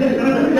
Yeah.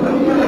Yeah.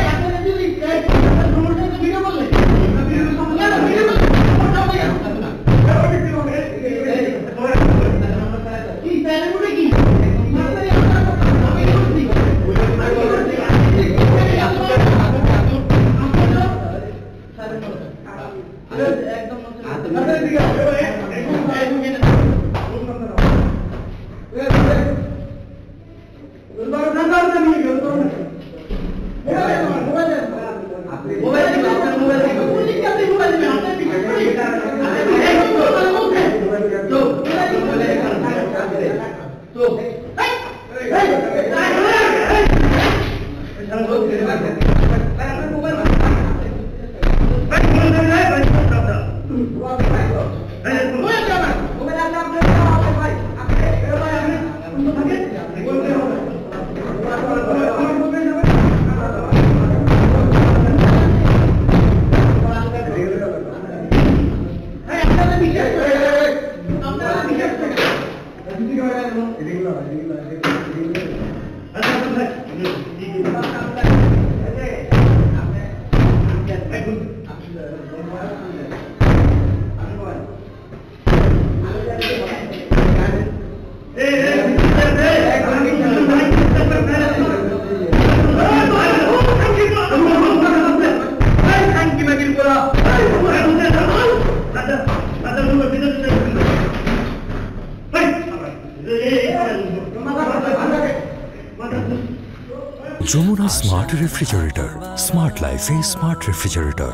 Smart Refrigerator. Smart life is smart refrigerator.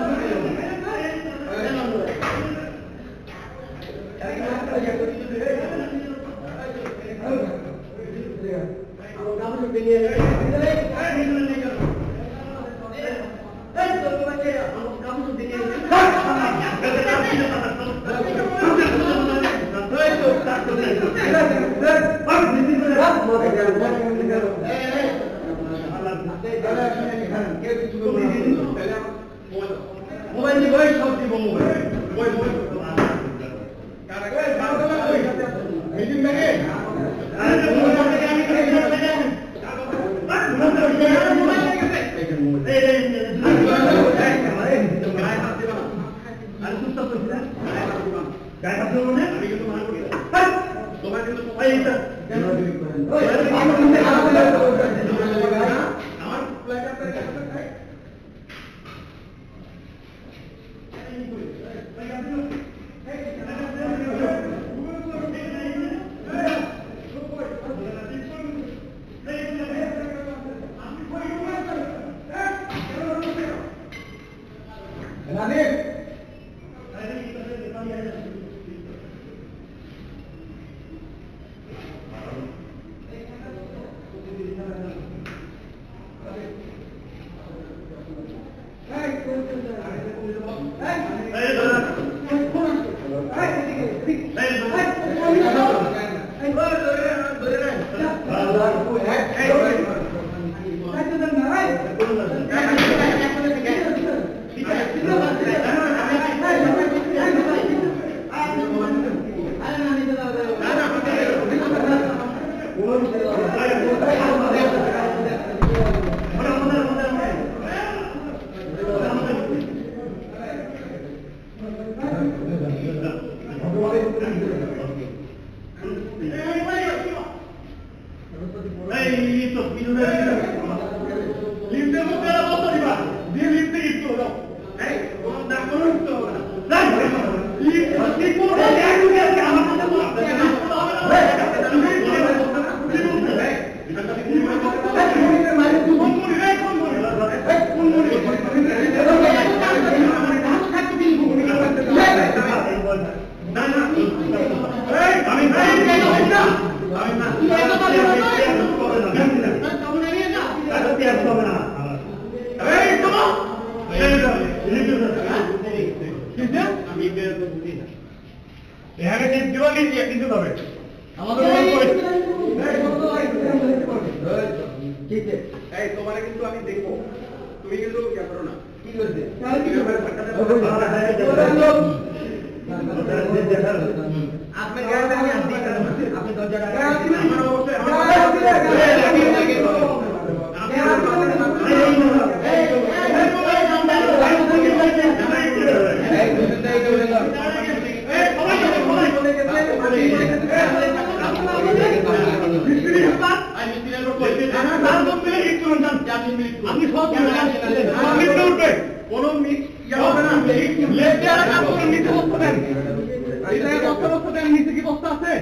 Mulai dibalik sama si Bung Mulai. Mulai mulai. Karena gue tahu kan gue. Ini pengen. Ada mulai mulai kami kerja kerja. Mas, mas, mas, mulai kerja. Eh, eh, eh. काय आपलं म्हणजे आम्ही गेलो महाराष्ट्र तुम्हाला गेलो mobile येतं এই তোমারে কিন্তু আমি দেখব তুমি কিন্তু ইয়া করো না কি আপনার গায়ে আমি আসি আপনি দরজাটা আমার অবশ্যই আপনি সব কোন ইয়া হবে না লেট দেওয়ার কাজ করে নিতে বসতে দেন বস্তা বস্তা নিচে কি বস্তা আছে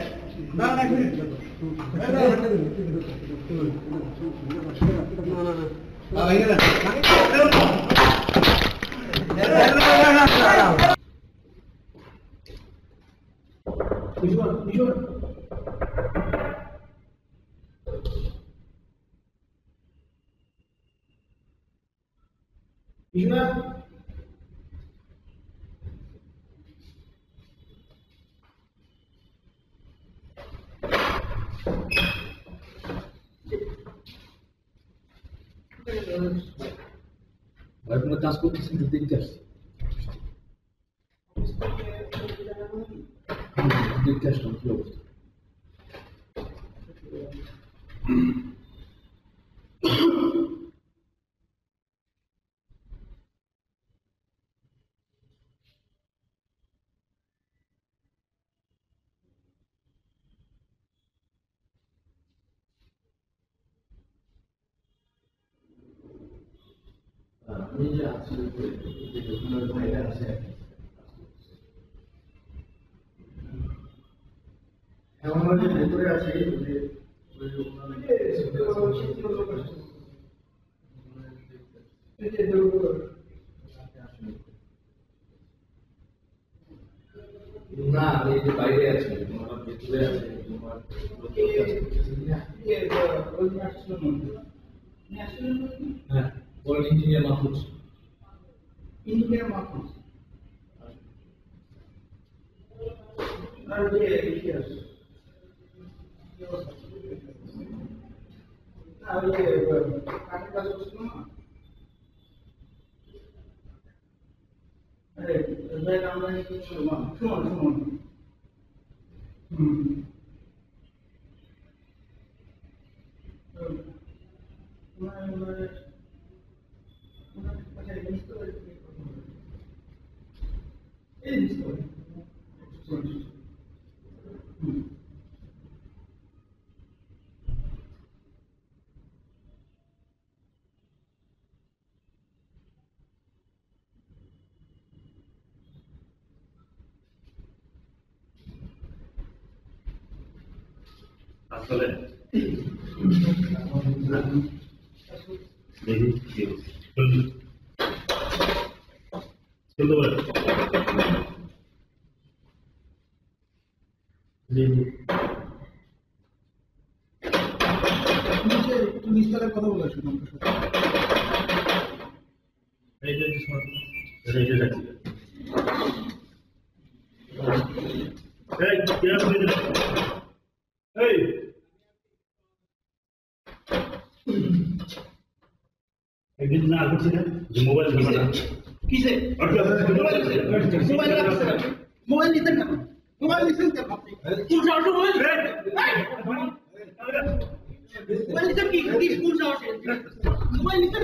Vira. Agora vou botar as pontas do dedo teste. Dedo não, que eu gosto. ভাইরা আছে এমন যে ভেতরে আছে যে না এই যে বাইরে আছি তোমার ভেতরে আছে তোমার হ্যাঁ বলেন ইঞ্জিনিয়ার মাহফুজ ইঞ্জিনিয়ার মাহফুজ আর যে ইতিহাস না ওই যে কাঠের কাজ করছিল না আরে ভাই আমরা সুমন সুমন সুমন হুম মানে মানে আচ্ছা এই জিনিসটা এই জিনিসটা হুম আসলে দেখি কি হচ্ছে। শুনলি? শুনতে পারে জি জি নিচে একটু নিচতলে কথা বলে আসুন আমার সাথে এই যে যে শোনো, এটা এই যে যাচ্ছি। मोबाइल मोबाइल इधर ना मोबाइल इधर क्या स्कूल जाओ तो मोबाइल मोबाइल इधर की की स्कूल जाओ मोबाइल इधर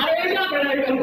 अरे क्या कर रहे हो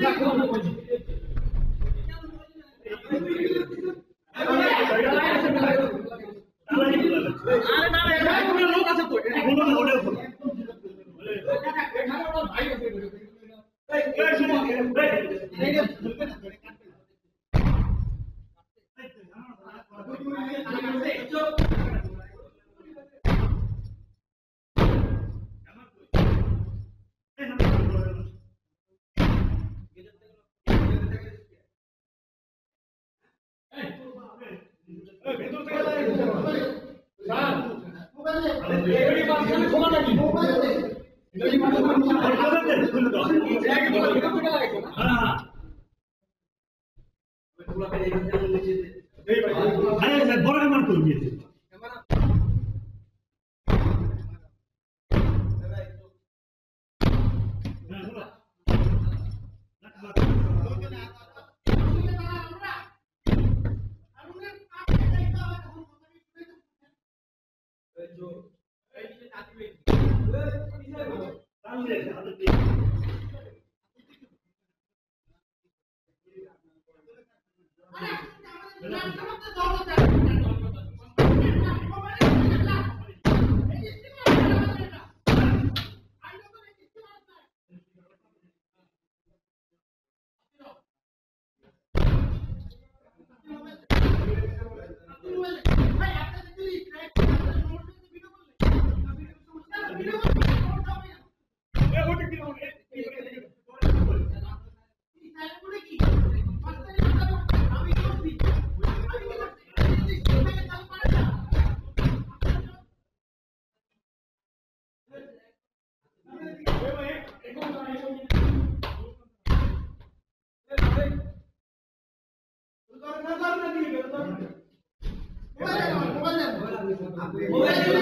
يا حبيبي বড় আমার করে মোবাইল